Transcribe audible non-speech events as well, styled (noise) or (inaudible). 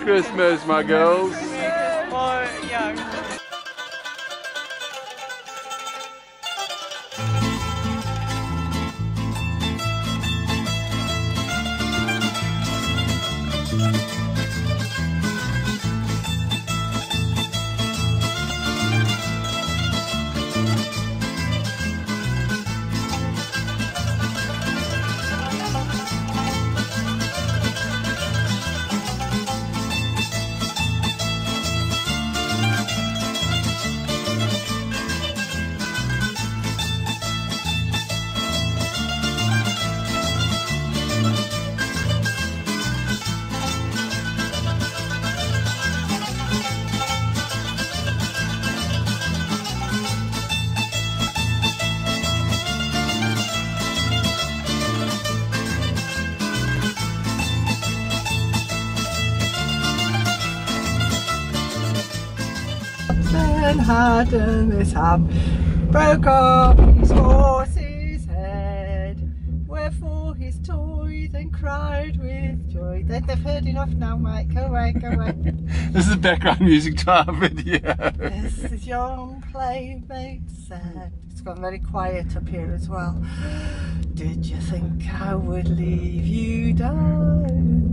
Christmas, my girls. Man had a mishap, broke off his horse's head. Wherefore his toys and cried with joy. They, they've heard enough now, Mike. Go away, go away. (laughs) This is the background music to our video. this is young playmate said. It's gone very quiet up here as well. Did you think I would leave you down?